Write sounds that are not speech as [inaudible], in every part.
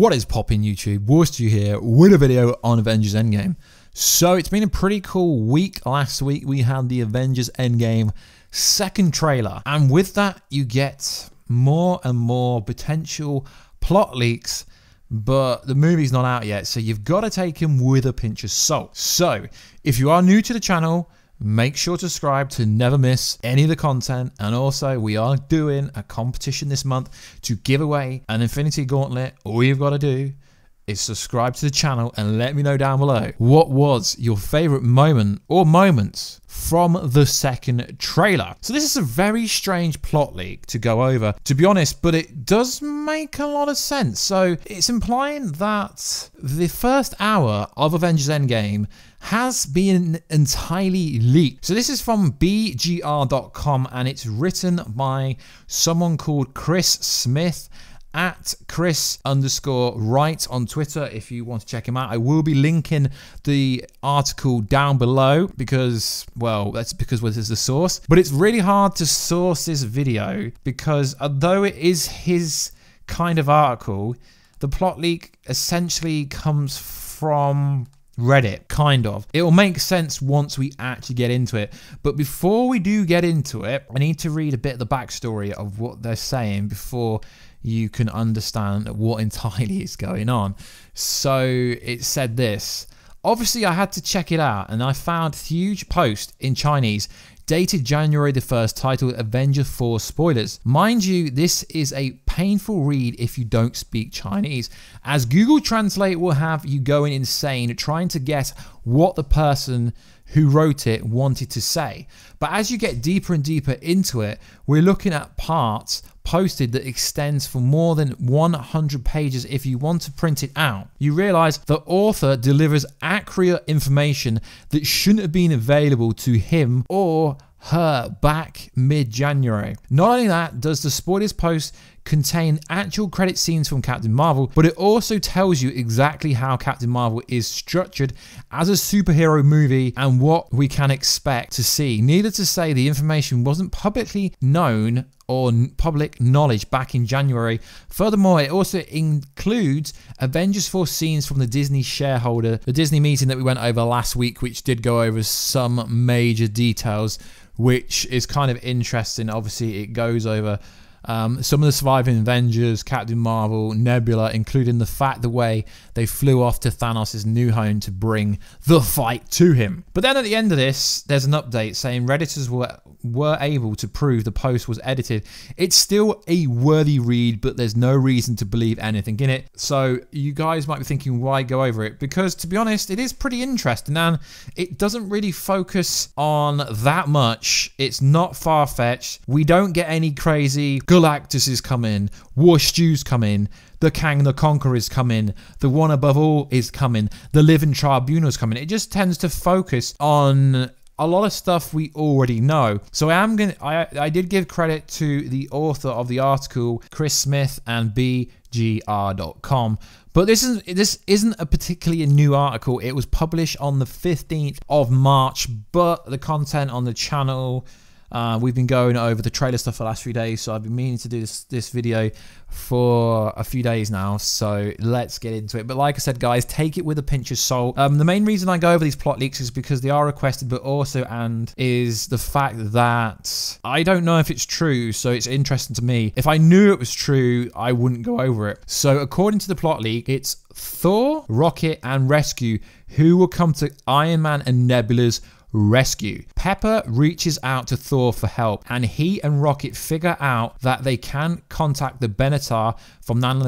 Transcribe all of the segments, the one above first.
What is popping YouTube? Warstu here with a video on Avengers Endgame. So it's been a pretty cool week. Last week we had the Avengers Endgame second trailer. And with that you get more and more potential plot leaks but the movie's not out yet, so you've got to take him with a pinch of salt. So, if you are new to the channel, Make sure to subscribe to never miss any of the content. And also, we are doing a competition this month to give away an Infinity Gauntlet. All you've got to do is subscribe to the channel and let me know down below what was your favorite moment or moments from the second trailer. So this is a very strange plot leak to go over, to be honest, but it does make a lot of sense. So it's implying that the first hour of Avengers Endgame has been entirely leaked. So this is from BGR.com and it's written by someone called Chris Smith at Chris underscore Wright on Twitter if you want to check him out. I will be linking the article down below because, well, that's because this is the source. But it's really hard to source this video because uh, although it is his kind of article, the plot leak essentially comes from Reddit, kind of. It will make sense once we actually get into it. But before we do get into it, I need to read a bit of the backstory of what they're saying before you can understand what entirely is going on. So it said this. Obviously, I had to check it out and I found a huge post in Chinese dated January the 1st titled Avenger 4 Spoilers. Mind you, this is a painful read if you don't speak Chinese, as Google Translate will have you going insane trying to guess what the person who wrote it wanted to say. But as you get deeper and deeper into it, we're looking at parts posted that extends for more than 100 pages if you want to print it out. You realize the author delivers accurate information that shouldn't have been available to him or her back mid January. Not only that, does the spoilers post contain actual credit scenes from Captain Marvel, but it also tells you exactly how Captain Marvel is structured as a superhero movie and what we can expect to see. Needless to say, the information wasn't publicly known or public knowledge back in January. Furthermore, it also includes Avengers 4 scenes from the Disney shareholder, the Disney meeting that we went over last week, which did go over some major details, which is kind of interesting. Obviously, it goes over um, some of the surviving Avengers, Captain Marvel, Nebula, including the fact the way they flew off to Thanos' new home to bring the fight to him. But then at the end of this, there's an update saying Redditors were were able to prove the post was edited. It's still a worthy read, but there's no reason to believe anything in it. So you guys might be thinking, why go over it? Because to be honest, it is pretty interesting and it doesn't really focus on that much. It's not far fetched. We don't get any crazy Galactus is coming, Warstu's come in, the Kang the Conqueror is coming, the one above all is coming, the Living Tribunal is coming. It just tends to focus on a lot of stuff we already know. So I am going I I did give credit to the author of the article, Chris Smith and BGR.com. But this isn't this isn't a particularly new article. It was published on the 15th of March, but the content on the channel uh, we've been going over the trailer stuff for the last few days, so I've been meaning to do this, this video for a few days now, so let's get into it. But like I said, guys, take it with a pinch of salt. Um, the main reason I go over these plot leaks is because they are requested, but also and is the fact that I don't know if it's true, so it's interesting to me. If I knew it was true, I wouldn't go over it. So according to the plot leak, it's Thor, Rocket, and Rescue who will come to Iron Man and Nebula's rescue. Pepper reaches out to Thor for help, and he and Rocket figure out that they can contact the Benatar from Nan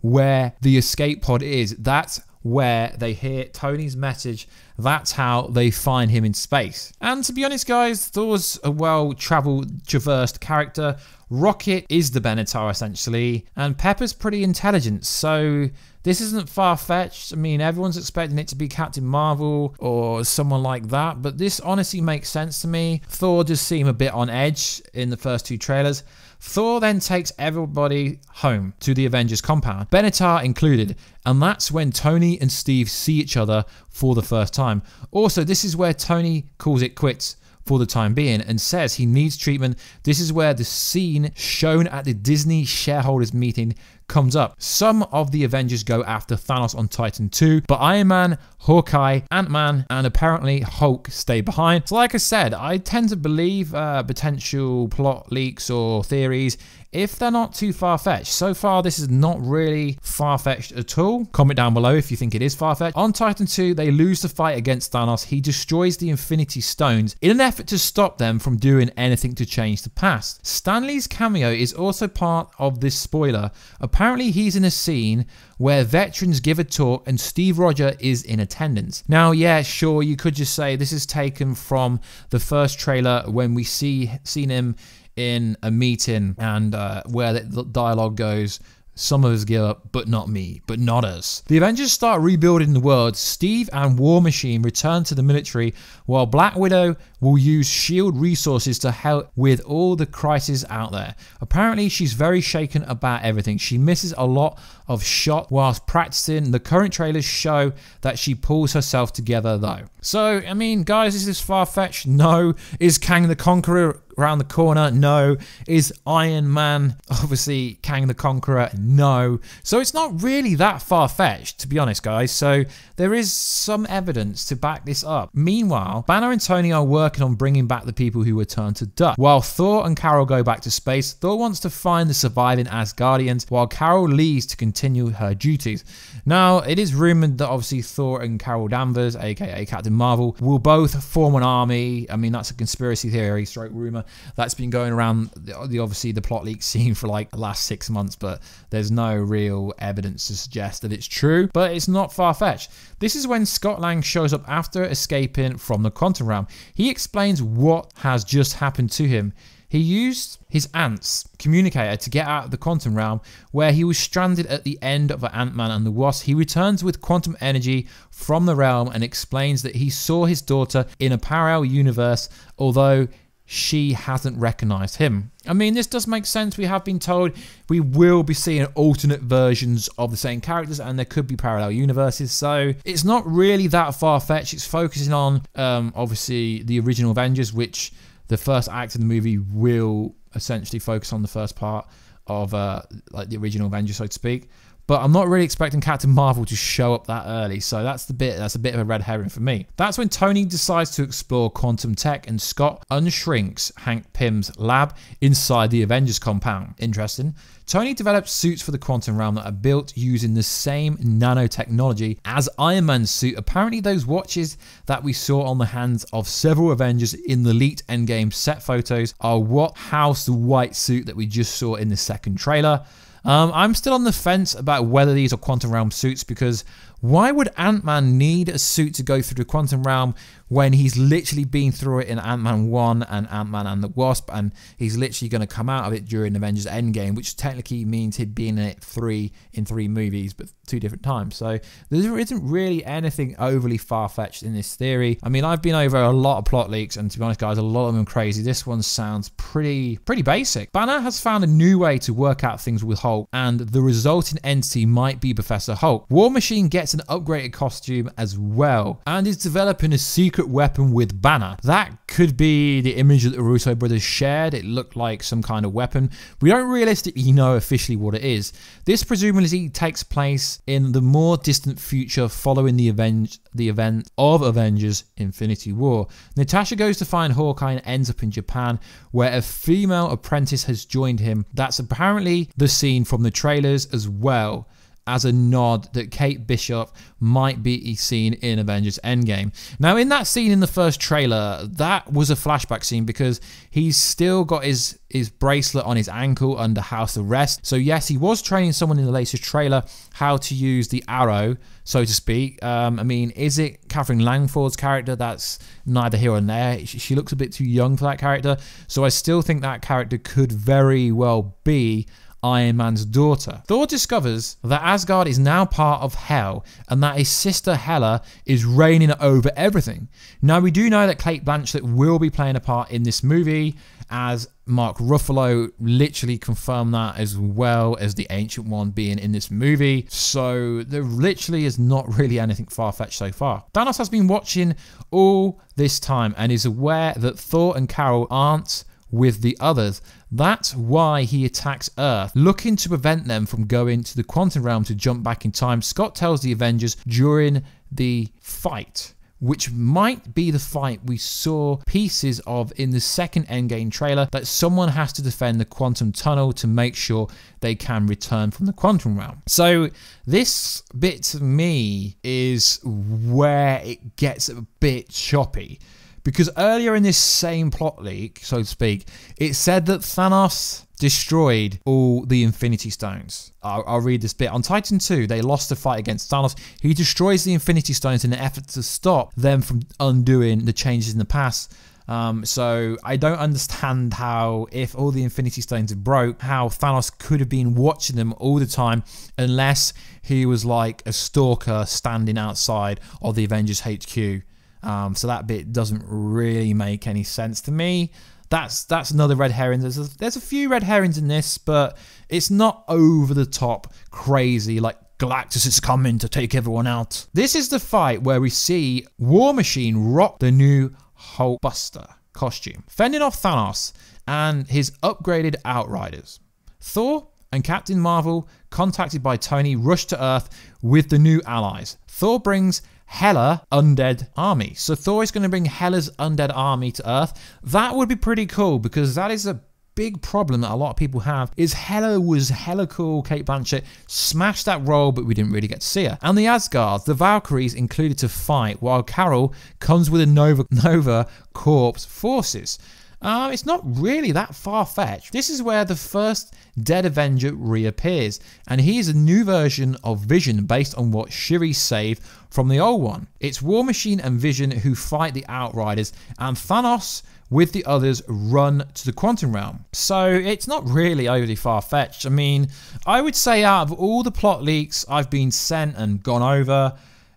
where the escape pod is. That's where they hear Tony's message. That's how they find him in space. And to be honest, guys, Thor's a well traveled, traversed character. Rocket is the Benatar essentially, and Pepper's pretty intelligent, so this isn't far fetched. I mean, everyone's expecting it to be Captain Marvel or someone like that, but this honestly makes sense to me. Thor does seem a bit on edge in the first two trailers. Thor then takes everybody home to the Avengers compound, Benatar included, and that's when Tony and Steve see each other for the first time. Also, this is where Tony calls it quits for the time being and says he needs treatment. This is where the scene shown at the Disney shareholders meeting comes up. Some of the Avengers go after Thanos on Titan 2, but Iron Man, Hawkeye, Ant-Man, and apparently Hulk stay behind. So like I said, I tend to believe uh, potential plot leaks or theories if they're not too far-fetched. So far, this is not really far-fetched at all. Comment down below if you think it is far-fetched. On Titan 2, they lose the fight against Thanos. He destroys the Infinity Stones in an effort to stop them from doing anything to change the past. Stan Lee's cameo is also part of this spoiler. Apparently, he's in a scene where veterans give a talk and Steve Rogers is in attendance. Now, yeah, sure, you could just say this is taken from the first trailer when we see seen him in a meeting and uh, where the dialogue goes some of us give up, but not me, but not us. The Avengers start rebuilding the world. Steve and War Machine return to the military, while Black Widow will use S.H.I.E.L.D. resources to help with all the crises out there. Apparently, she's very shaken about everything. She misses a lot of shot whilst practicing. The current trailers show that she pulls herself together, though. So, I mean, guys, is this far fetched? No. Is Kang the Conqueror around the corner? No. Is Iron Man obviously Kang the Conqueror? No. So it's not really that far fetched, to be honest, guys. So there is some evidence to back this up. Meanwhile, Banner and Tony are working on bringing back the people who were turned to dust. While Thor and Carol go back to space, Thor wants to find the surviving Asgardians, while Carol leaves to continue her duties. Now, it is rumored that obviously Thor and Carol Danvers, aka Captain Marvel, will both form an army. I mean, that's a conspiracy theory, stroke rumor that's been going around the, the obviously the plot leak [laughs] scene for like the last six months, but there's no real evidence to suggest that it's true. But it's not far fetched. This is when Scott Lang shows up after escaping from the quantum realm. He explains what has just happened to him. He used his aunt's communicator to get out of the quantum realm where he was stranded at the end of Ant-Man and the Wasp. He returns with quantum energy from the realm and explains that he saw his daughter in a parallel universe, although she hasn't recognized him. I mean, this does make sense. We have been told we will be seeing alternate versions of the same characters and there could be parallel universes. So it's not really that far fetched. It's focusing on, um, obviously, the original Avengers, which the first act of the movie will essentially focus on the first part of uh, like the original Avengers, so to speak. But I'm not really expecting Captain Marvel to show up that early, so that's the bit that's a bit of a red herring for me. That's when Tony decides to explore quantum tech and Scott unshrinks Hank Pym's lab inside the Avengers compound. Interesting. Tony develops suits for the quantum realm that are built using the same nanotechnology as Iron Man's suit. Apparently, those watches that we saw on the hands of several Avengers in the leaked Endgame set photos are what housed the white suit that we just saw in the second trailer. Um, I'm still on the fence about whether these are quantum realm suits because why would Ant-Man need a suit to go through the quantum realm when he's literally been through it in Ant-Man 1 and Ant-Man and the Wasp and he's literally going to come out of it during Avengers Endgame, which technically means he'd been in it three in three movies, but two different times. So there isn't really anything overly far-fetched in this theory. I mean, I've been over a lot of plot leaks and to be honest guys, a lot of them crazy. This one sounds pretty pretty basic. Banner has found a new way to work out things with Hulk and the resulting entity might be Professor Hulk. War Machine gets an upgraded costume as well and is developing a secret secret weapon with Banner. That could be the image that the Russo brothers shared. It looked like some kind of weapon. We don't realistically know officially what it is. This presumably takes place in the more distant future following the event, the event of Avengers Infinity War. Natasha goes to find Hawkeye and ends up in Japan where a female apprentice has joined him. That's apparently the scene from the trailers as well as a nod that Kate Bishop might be seen in Avengers Endgame. Now, in that scene in the first trailer, that was a flashback scene because he's still got his, his bracelet on his ankle under house arrest. So, yes, he was training someone in the latest trailer how to use the arrow, so to speak. Um, I mean, is it Katherine Langford's character? That's neither here nor there. She looks a bit too young for that character. So, I still think that character could very well be Iron Man's daughter. Thor discovers that Asgard is now part of Hell and that his sister Hela is reigning over everything. Now, we do know that Cate Blanchett will be playing a part in this movie as Mark Ruffalo literally confirmed that as well as the Ancient One being in this movie. So there literally is not really anything far-fetched so far. Thanos has been watching all this time and is aware that Thor and Carol aren't with the others. That's why he attacks Earth, looking to prevent them from going to the quantum realm to jump back in time. Scott tells the Avengers during the fight which might be the fight we saw pieces of in the second Endgame trailer, that someone has to defend the quantum tunnel to make sure they can return from the quantum realm. So, this bit to me is where it gets a bit choppy because earlier in this same plot leak, so to speak, it said that Thanos destroyed all the Infinity Stones. I'll, I'll, read this bit. On Titan 2, they lost the fight against Thanos. He destroys the Infinity Stones in an effort to stop them from undoing the changes in the past. Um, so I don't understand how, if all the Infinity Stones broke, how Thanos could have been watching them all the time unless he was like a stalker standing outside of the Avengers HQ um, so that bit doesn't really make any sense to me. That's that's another red herring. There's a, there's a few red herrings in this, but it's not over the top crazy like Galactus is coming to take everyone out. This is the fight where we see War Machine rock the new Hulkbuster costume, fending off Thanos and his upgraded Outriders. Thor and Captain Marvel, contacted by Tony, rush to Earth with the new allies. Thor brings Hela undead army. So Thor is going to bring Hela's undead army to Earth. That would be pretty cool because that is a big problem that a lot of people have is Hela was hella cool. Cate Blanchett smashed that role, but we didn't really get to see her. And the Asgards, the Valkyries included to fight, while Carol comes with a Nova Nova Corps forces. Uh, it's not really that far fetched. This is where the first Dead Avenger reappears, and he is a new version of Vision based on what Shuri saved from the old one. It's War Machine and Vision who fight the Outriders, and Thanos with the others run to the quantum realm. So it's not really overly far fetched. I mean, I would say out of all the plot leaks I've been sent and gone over,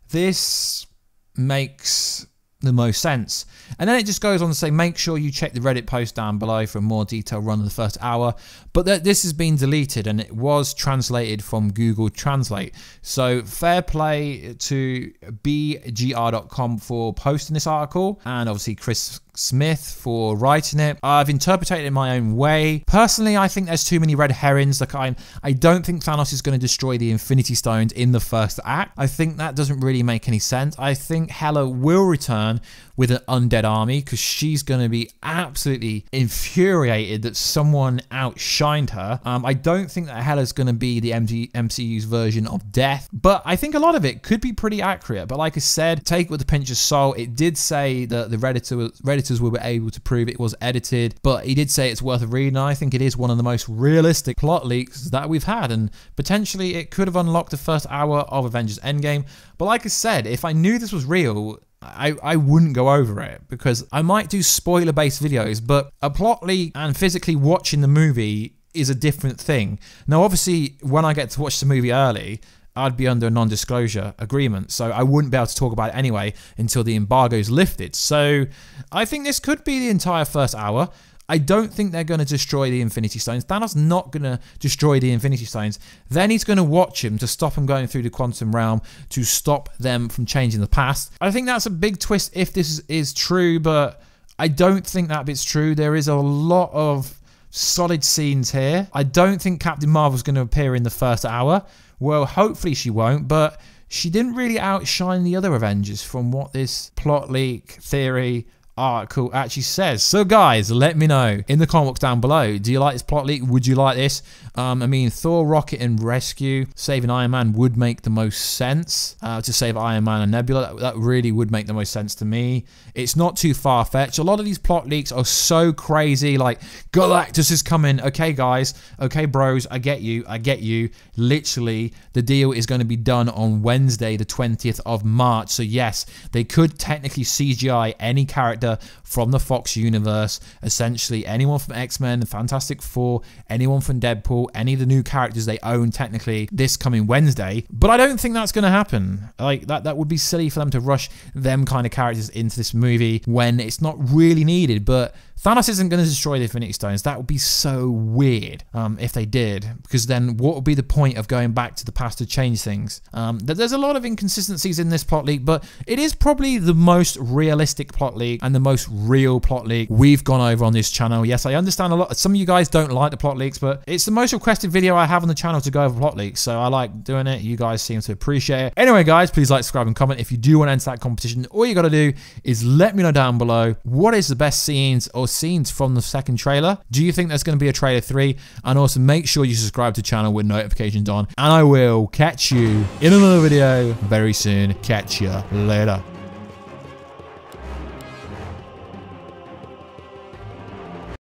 this makes the most sense. And then it just goes on to say, make sure you check the Reddit post down below for a more detailed run of the first hour. But th this has been deleted and it was translated from Google Translate. So fair play to bgr.com for posting this article and obviously Chris Smith for writing it. I've interpreted it in my own way. Personally, I think there's too many red herrings. Like I, I don't think Thanos is going to destroy the Infinity Stones in the first act. I think that doesn't really make any sense. I think Hela will return with an undead army because she's going to be absolutely infuriated that someone outshined her. Um, I don't think that Hela's going to be the MCU's version of death, but I think a lot of it could be pretty accurate. But like I said, take it with a pinch of salt. It did say that the Redditor, Redditors were able to prove it was edited, but he did say it's worth a read, and I think it is one of the most realistic plot leaks that we've had, and potentially it could have unlocked the first hour of Avengers Endgame. But like I said, if I knew this was real, I, I wouldn't go over it because I might do spoiler based videos, but a plot leak and physically watching the movie is a different thing. Now, obviously, when I get to watch the movie early, I'd be under a non disclosure agreement, so I wouldn't be able to talk about it anyway until the embargo is lifted. So I think this could be the entire first hour. I don't think they're going to destroy the Infinity Stones. Thanos not going to destroy the Infinity Stones. Then he's going to watch him to stop him going through the quantum realm to stop them from changing the past. I think that's a big twist if this is, is true, but I don't think that bit's true. There is a lot of solid scenes here. I don't think Captain Marvel's going to appear in the first hour. Well, hopefully she won't, but she didn't really outshine the other Avengers from what this plot leak theory article actually says. So, guys, let me know in the comments down below. Do you like this plot leak? Would you like this? Um, I mean, Thor, Rocket, and Rescue saving Iron Man would make the most sense uh, to save Iron Man and Nebula. That, that really would make the most sense to me. It's not too far fetched. A lot of these plot leaks are so crazy. Like Galactus is coming. Okay, guys. Okay, bros. I get you. I get you. Literally, the deal is going to be done on Wednesday, the 20th of March. So yes, they could technically CGI any character character from the Fox universe. Essentially, anyone from X Men, the Fantastic Four, anyone from Deadpool, any of the new characters they own technically this coming Wednesday. But I don't think that's going to happen. Like that, that would be silly for them to rush them kind of characters into this movie when it's not really needed. But Thanos isn't going to destroy the Infinity Stones. That would be so weird um, if they did, because then what would be the point of going back to the past to change things? Um, there's a lot of inconsistencies in this plot leak, but it is probably the most realistic plot leak and the most real plot leak we've gone over on this channel. Yes, I understand a lot. Some of you guys don't like the plot leaks, but it's the most requested video I have on the channel to go over plot leaks, so I like doing it. You guys seem to appreciate it. Anyway, guys, please like, subscribe, and comment if you do want to enter that competition. All you got to do is let me know down below what is the best scenes or scenes from the second trailer. Do you think there's going to be a trailer three? And also make sure you subscribe to the channel with notifications on. And I will catch you in another video very soon. Catch you later.